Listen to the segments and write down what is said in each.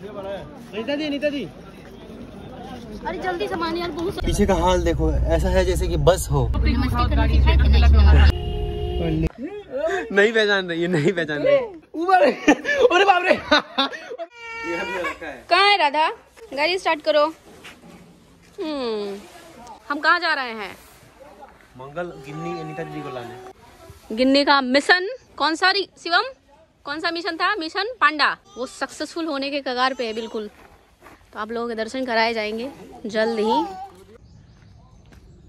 नीता दी नीता दी अरे जल्दी सामान यार बहुत पीछे का हाल देखो ऐसा है जैसे कि बस हो। नहीं पहचान रही है नहीं पहचान रही। अरे बाप रे। ये है कहाँ है राधा? गाड़ी स्टार्ट करो। हम्म हम कहाँ जा रहे हैं? मंगल गिन्नी अनिता जी को लाने। गिन्नी का मिशन कौन सा शिवम? कौन सा मिशन था? Mission panda. वो सक्सेसफुल होने के कगार पे है बिल्कुल। तो आप लोगों के दर्शन कराए जाएँगे जल्द ही।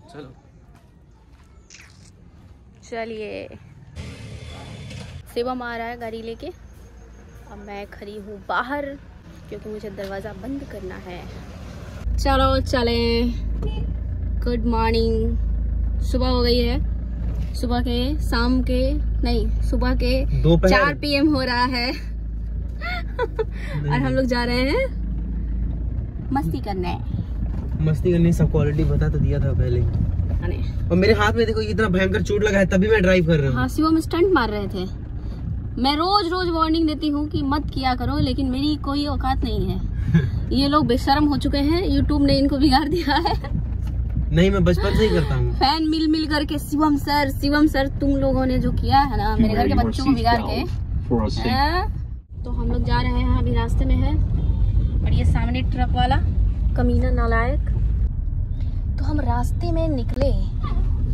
चलो। चलिए। शिवम आ रहा है गाड़ी लेके। अब मैं खड़ी हूँ बाहर क्योंकि मुझे दरवाज़ा बंद करना है। चलो चले। गुड मॉर्निंग सुबह हो गई है। सुबह के शाम के नहीं सुबह के चार पीएम हो रहा है। और हम लोग जा रहे हैं मस्ती करने। मस्ती करने सब क्वालिटी बता तो दिया था पहले। और मेरे हाथ में देखो इतना भयंकर चोट लगा है तभी मैं ड्राइव कर रहा हूँ। हाँ शिवम स्टंट मार रहे थे। मैं रोज रोज वार्निंग देती हूँ कि मत किया करो लेकिन मेरी कोई औकात नहीं है। ये लोग बेशरम हो चुके हैं यूट्यूब ने इनको बिगाड़ दिया है। नहीं मैं बचपन से ही करता हूँ। फ़ैन मिल मिल करके शिवम सर शिवम सर तुम लोगों ने जो किया है ना मेरे घर के बच्चों को बिगाड़ के। हाँ? तो हम लोग जा रहे हैं अभी रास्ते में है। और ये सामने ट्रक वाला कमीना नालायक। तो हम रास्ते में निकले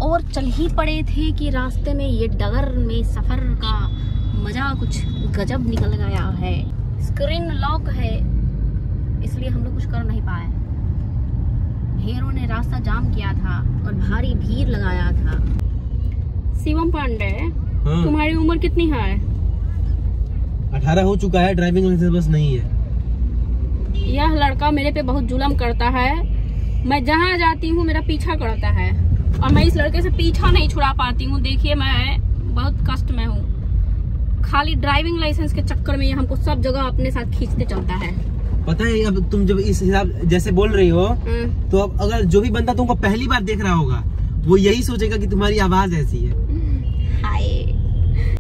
और चल ही पड़े थे कि रास्ते में ये डगर में सफ़र का मज़ा कुछ गजब निकल गया है। स्क्रीन लॉक है इसलिए हम लोग कुछ कर नहीं पाए। ढेरों ने रास्ता जाम किया था और भारी भीड़ लगाया था। शिवम पांडे हाँ। तुम्हारी उम्र कितनी है? अठारह हो चुका है ड्राइविंग लाइसेंस बस नहीं है। यह लड़का मेरे पे बहुत जुलम करता है। मैं जहाँ जाती हूँ मेरा पीछा करता है। और मैं इस लड़के से पीछा नहीं छुड़ा पाती हूँ। देखिए मैं बहुत कष्ट में हूँ। खाली ड्राइविंग लाइसेंस के चक्कर में ये हमको सब जगह अपने साथ खींचते चलता है। पता है अब तुम जब इस हिसाब जैसे बोल रही हो हम्म, तो अब अगर जो भी बंदा तुमको पहली बार देख रहा होगा वो यही सोचेगा कि तुम्हारी आवाज़ ऐसी है। हाय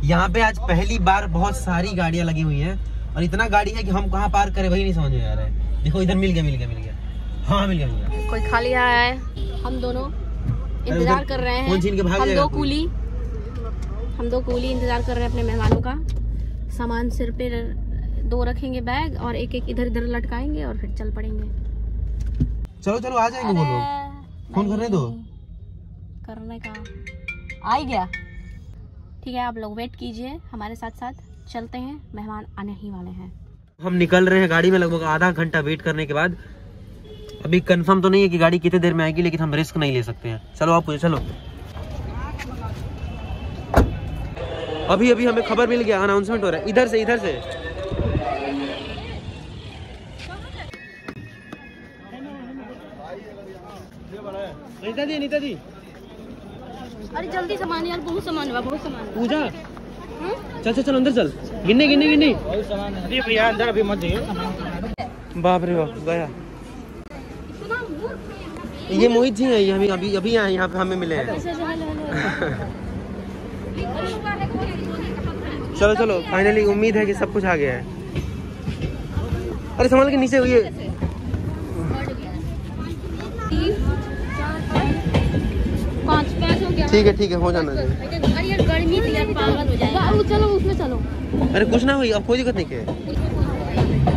यहाँ पे आज पहली बार बहुत सारी गाड़ियाँ लगी हुई हैं और इतना गाड़ी है कि हम कहाँ पार करें वही नहीं समझ में आ रहा है। देखो इधर मिल गया मिल गया मिल गया। हाँ मिल गया मिल गया। कोई खाली आया है? हम दोनों इंतज़ार कर रहे हैं। फ़ोन के भाग हम दो कूली। हम दो कूली इंतज़ार कर रहे हैं अपने मेहमानों का। सामान सिर पे दो रखेंगे बैग और एक एक इधर इधर लटकाएँगे और फिर चल पड़ेंगे। चलो चलो आ जाएँगे वो लोग फ़ोन करने दो। करने का। आ ही गया। ठीक है आप लोग वेट कीजिए हमारे साथ साथ चलते हैं। मेहमान आने ही वाले हैं। हम निकल रहे हैं गाड़ी में लगभग आधा घंटा वेट करने के बाद। अभी कंफर्म तो नहीं है कि गाड़ी कितने देर में आएगी लेकिन हम रिस्क नहीं ले सकते हैं। चलो आप पूछो चलो। अभी अभी हमें खबर मिल गया अनाउंसमेंट हो रहा है। इधर से इधर से। नीता दी नीता दी अरे जल्दी सामान यार बहुत सामान हुआ बहुत सामान। पूजा। चल चल चल अंदर चल। गिनने गिनने गिनने। भैया अंदर अभी मत जाइए। बाप रे बाप गया। ये मोहित जी हैं ये हमें अभी अभी आए यहाँ पे हमें मिले हैं। चलो चलो फाइनली उम्मीद है कि सब कुछ आ गया है। अरे संभाल के नीचे ये पाँच पाँच हो गया ठीक है ठीक है हो जाना चाहिए। अरे गर्मी थी यार पागल हो जाएगा। चलो उसमें चलो। अरे कुछ ना हुई अब कोई दिक्कत नहीं है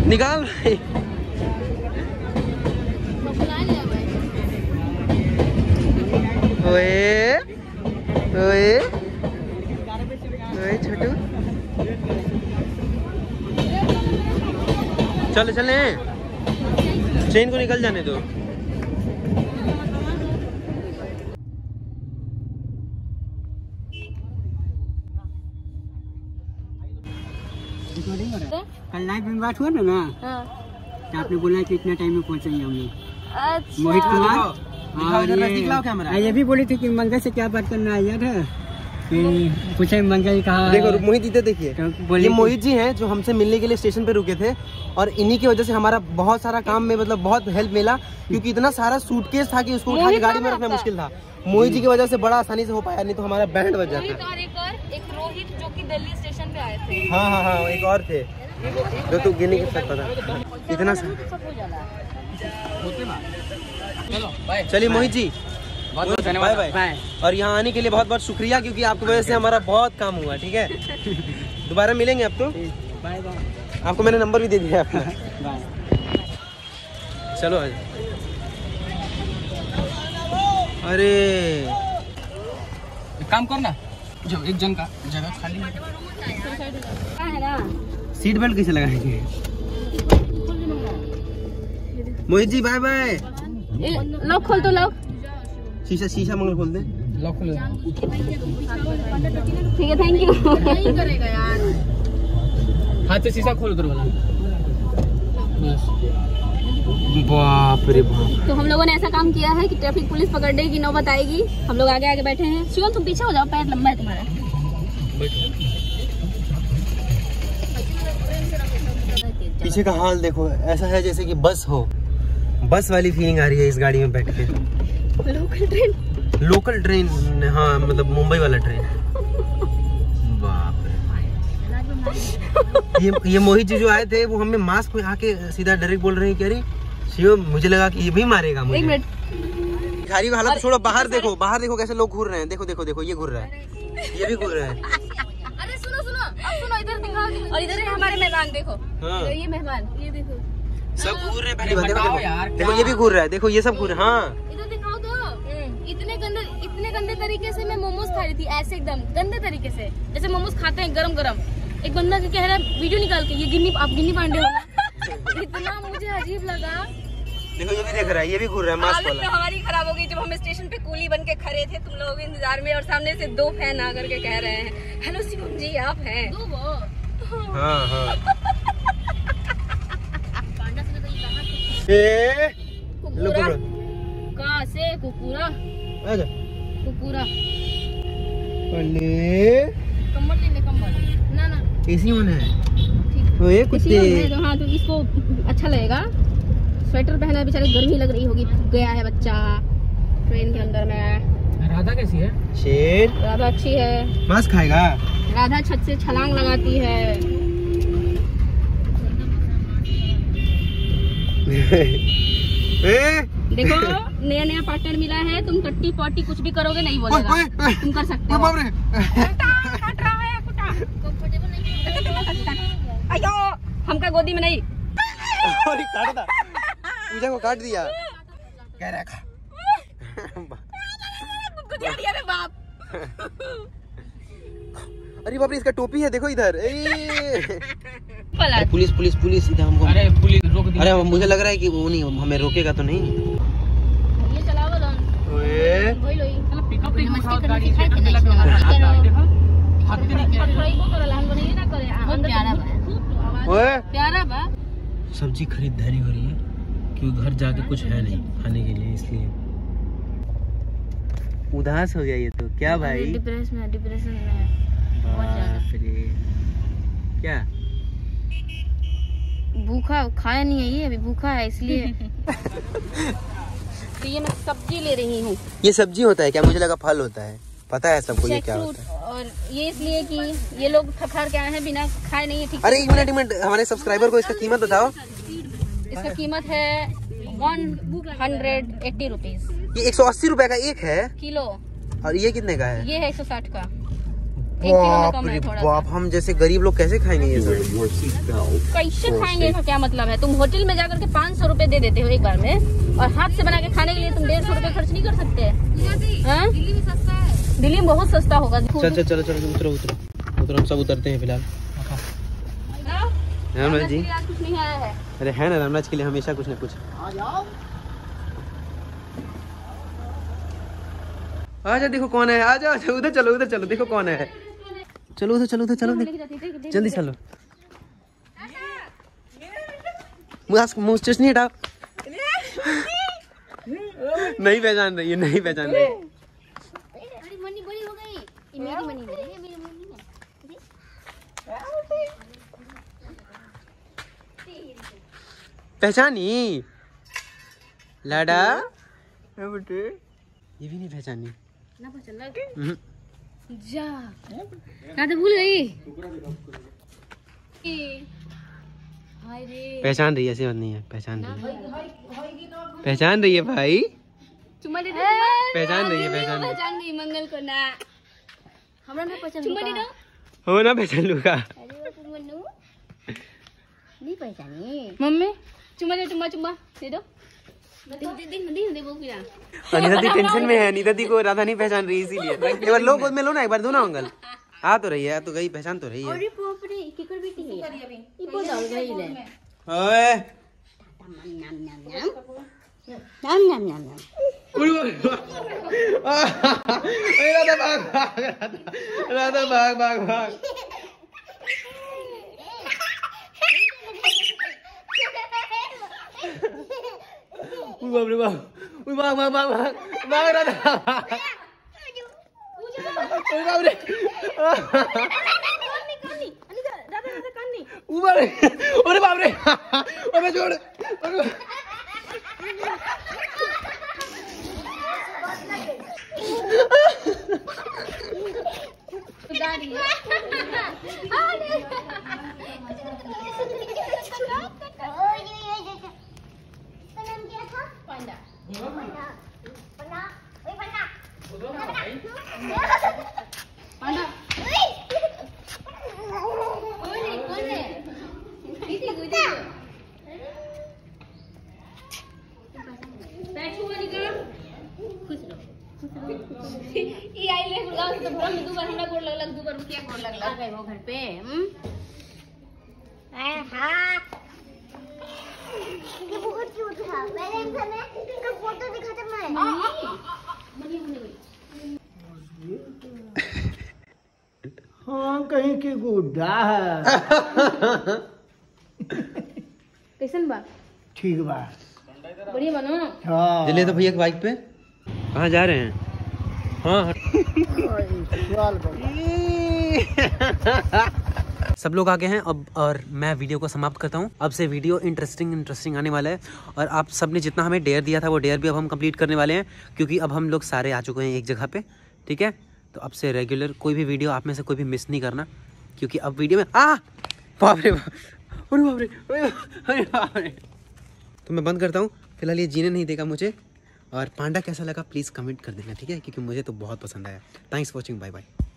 निकाल भाई। ओए ओए ओए छोटू। चल चले। चेन को निकल जाने दो। कल लाइव में बात हुआ ना ना? हाँ। तो आपने बोला कि इतना टाइम में पहुँचेंगे हम लोग। अच्छा। मोहित कुमार? और ये-। हाँ, भी बोली थी कि मंगल से क्या बात करना है यार पूछे मंगल कहा देखो मोहित इधर देखिए। तो ये मोहित जी हैं जो हमसे मिलने के लिए स्टेशन पे रुके थे और इन्हीं की वजह से हमारा बहुत सारा काम में मतलब बहुत हेल्प मिला क्योंकि इतना सारा सूटकेस था कि उसको उठा के गाड़ी में रखना मुश्किल था। मोहित जी की वजह से बड़ा आसानी से हो पाया नहीं तो हमारा बैंड बज मोहित जाता और एक रोहित जो कि दिल्ली स्टेशन पे आए थे। हाँ हाँ हाँ एक और थे। जो तू गिनने के साथ पता इतना चलिए मोहित जी बहुत बहुत बाय धन्यवाद बाय बाय और यहाँ आने के लिए बहुत बहुत शुक्रिया क्योंकि आपकी वजह से हमारा बहुत काम हुआ ठीक है? दोबारा मिलेंगे आप तो? बाय बाय आपको मैंने नंबर भी दे दिया अपना बाय चलो। आज अरे। एक काम करना जो एक जन का जगह खाली है। है सीट बेल्ट कैसे लगाएँगे? Mohit ji bye bye lock खोल तो लॉक शीशा शीशा मंगल खोल दे। लॉक खोल ठीक है थैंक यू नहीं करेगा यार। हाथ से शीशा खोल वाला बस। बाप रे बाप। तो हम लोगों ने ऐसा काम किया है कि ट्रैफ़िक पुलिस पकड़ने की नौबत आएगी। हम लोग आगे आगे बैठे हैं। शिवम तुम पीछे हो जाओ पैर लंबा है तुम्हारा। पीछे का हाल देखो ऐसा है जैसे कि बस हो। बस वाली फीलिंग आ रही है इस गाड़ी में बैठ के। लोकल ट्रेन लोकल ट्रेन हाँ मतलब मुंबई वाला ट्रेन बाप रे। ये ये मोहित जी जो आए थे वो हमें मास्क में आके सीधा डायरेक्ट बोल रहे हैं कि अरे शिव मुझे लगा कि ये भी मारेगा एक मुझे मिनट भिखारी का हालत छोड़ो बाहर देखो बाहर देखो कैसे लोग घूर रहे हैं। देखो देखो देखो ये घूर रहा है। ये भी घूर रहा है। अरे सुनो सुनो। अब सुनो इधर दिखाओ। और इधर है हमारे मेहमान देखो। हाँ। ये मेहमान ये देखो। सब घूर रहे हैं देखो ये भी घूर रहा है। देखो ये सब घूर रहे हैं हाँ इधर दिखाओ तो इतने गंदे इतने गंदे तरीके से मैं मोमोज खा रही थी ऐसे एकदम गंदे तरीके से। जैसे मोमोज खाते हैं गरम गरम एक बंदा कह रहा है वीडियो निकाल के ये गिन्नी आप गिन्नी पांडे हो इतना मुझे अजीब लगा। देखो ये भी देख रहा है ये भी घूर रहा है मास्क वाला। तो हमारी खराब हो गई जब हम स्टेशन पे कूली बन के खड़े थे तुम लोगों के इंतज़ार में और सामने से दो फ़ैन आकर के कह रहे हैं हेलो शिवम जी आप हैं? हाँ हाँ। ए कुकुरा। पकड़ो से कुकुरा? आजा अले कम्बल ले ले कम्बल ना ना। एसी ऑन है। ठीक ओए किसी है तो हाँ तो इसको अच्छा लगेगा। स्वेटर पहना बेचारे गर्मी लग रही होगी। गया है बच्चा ट्रेन के अंदर में। राधा कैसी है? शेर। राधा अच्छी है। मांस खाएगा। राधा छत से छलांग लगाती है। ए? देखो नया नया पार्टनर मिला है तुम कट्टी पॉटी कुछ भी करोगे नहीं बोलेगा। तुम कर सकते हो। बाप रे। अयो! हमका गोदी में नहीं। अरे काट दा। पूजा को काट दिया। कह रहा रे बाप। अरे बाप रे इसका टोपी है देखो इधर। पुलिस पुलिस पुलिस इधर हमको। अरे पुलिस रोक दी। अरे मुझे लग रहा है कि वो नहीं हमें रोकेगा तो नहीं। ये चलाओ लोन ओए। लोई। पिकअप नहीं मस्ती उठाओ गाड़ी से। लगे हाथ थोड़ा करला हम नहीं ना करे। अंदर प्यारा बा ओए। प्यारा बा सब्ज़ी खरीदारी हो रही है क्योंकि घर जाके कुछ है नहीं खाने के लिए इसलिए। उदास हो गया ये तो। क्या भाई? डिप्रेशन में डिप्रेशन में बाप रे। क्या? भूखा खाया नहीं है ये अभी भूखा है इसलिए। तो ये मैं सब्ज़ी ले रही हूँ। ये सब्ज़ी होता है क्या? मुझे लगा फल होता है। पता है सबको ये क्या होता है। और ये इसलिए कि ये लोग थक हार के आए हैं बिना खाए नहीं है ठीक अरे एक मिनट एक मिनट। हमारे सब्सक्राइबर को इसका कीमत बताओ। इसका कीमत है वन हंड्रेड एट्टी रुपीज़ ये एक सौ अस्सी रूपए का एक है। किलो। और ये कितने का है? ये है एक सौ साठ का। बाप रे बाप हम जैसे गरीब लोग कैसे खाएँगे ये सब? कैसे खाएँगे इसका क्या मतलब है? तुम होटल में जाकर के पाँच सौ रूपए दे देते हो एक बार में और हाथ से बना के खाने के लिए तुम डेढ़ सौ रूपए खर्च नहीं कर सकते। हाँ? दिल्ली में बहुत सस्ता होगा। चल चल चलो चलो उतरो उतरो। उतरो हम सब उतरते हैं फ़िलहाल। रामराज जी। कुछ नहीं आया है। अरे है ना रामराज के लिए हमेशा कुछ ना कुछ। आ जा देखो कौन है। आ जाओ आ जाओ, उधर चलो उधर चलो देखो कौन है। चलो उधर चलो उधर चलो जल्दी चलो। मुझे मुझ चुस्नी हटाओ नहीं पहचान रही है नहीं पहचान रही। अरे मनी बड़ी हो गई। ये मेरी मनी है ये मेरी मनी है। पहचानी? लाडा? ये भी नहीं पहचानी। ना रहा हम्म। जा। ना तो भूल गई? पहचान रही है ऐसी बात नहीं है पहचान रही है। पहचान रही है भाई। चुम्मा दे दो पहचान रही है पहचान रही पहचान गई मंगल को ना। हमरा ना पहचान चुम्मा दे दो। हो ना पहचान लूँगा नहीं पहचानी। मम्मी चुम्मा दे चुम्मा चुम्मा दे दो। अनिता दी टेंशन में है अनिता दी को राधा नहीं पहचान रही इसीलिए। एक बार लो गोद में लो ना एक बार दो ना अंकल। आ तो रही है तो गई पहचान तो रही है। अरे बाप रे केकर बेटी है। ये बहुत आ गई ले ओए। नम नम नम नम। नम नम नम राधा भाग भाग राधा। राधा भाग भाग। भाग उई बाप रे बाप उई भाग भाग भाग भाग भाग राधा भाग। उई बाप रे उई बाप रे अरे बाप रे अबे छोड़ अरे ई आई ले गुड़गांव से तो भरम दू बार हमरा गोड़ लगलक दू बार रुकिया गोड़ लगलक गए वो घर पे हम ये बहुत क्यूट था मैंने इनका मैं फ़ोटो दिखा था मैं हाँ कहीं की गुड्डा है कैसन बा ठीक बा बढ़िया बनो हाँ चलिए तो भैया बाइक पे कहाँ जा रहे हैं हाँ सब लोग आगे हैं, अब और मैं वीडियो को समाप्त करता हूँ। अब से वीडियो इंटरेस्टिंग इंटरेस्टिंग आने वाला है और आप सबने जितना हमें डेयर दिया था, वो डेयर भी अब हम कंप्लीट करने वाले हैं, क्योंकि अब हम लोग सारे आ चुके हैं एक जगह पे, ठीक है? तो अब से रेगुलर कोई भी वीडियो आप में से कोई भी मिस नहीं करना, क्योंकि अब वीडियो में आ बाप रे बाप! रे बाप- रे तो मैं बंद करता हूँ। फ़िलहाल ये जीने नहीं देगा मुझे। और पांडा कैसा लगा प्लीज़ कमेंट कर देना, ठीक है? क्योंकि मुझे तो बहुत पसंद आया। Thanks watching bye bye